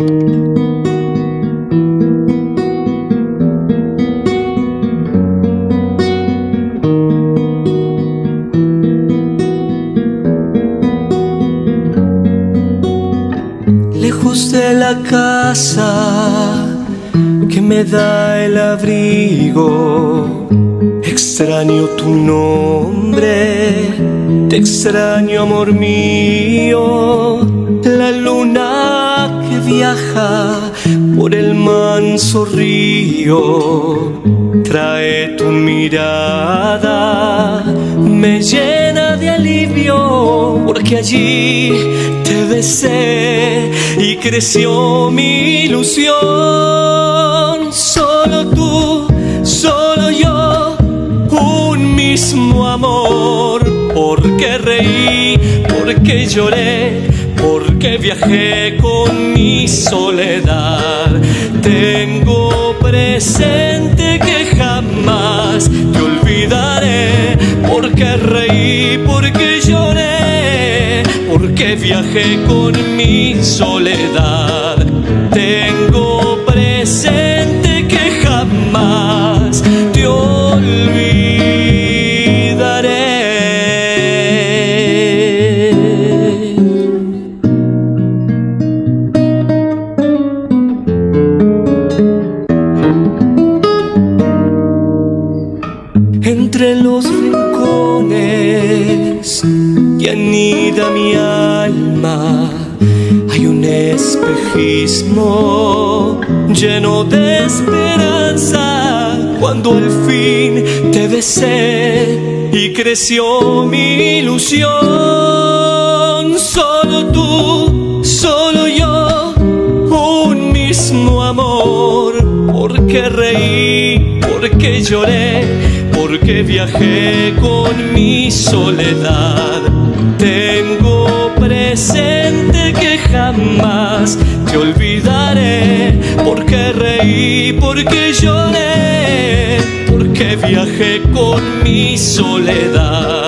Lejos de la casa que me da el abrigo, extraño tu nombre, te extraño amor mío la luna que viaja por el manso río, trae tu mirada, me llena de alivio, porque allí te besé y creció mi ilusión, solo tú, solo yo un mismo amor, porque reí, porque lloré, porque viajé con mi soledad. Tengo presente que jamás te olvidaré, porque reí, porque lloré, porque viajé con mi soledad. Rincones que anida mi alma. Hay un espejismo lleno de esperanza. Cuando al fin te besé y creció mi ilusión. Solo tú, solo yo, un mismo amor, porque reí, porque lloré, porque viajé con mi soledad. Tengo presente que jamás te olvidaré, porque reí, porque lloré, porque viajé con mi soledad.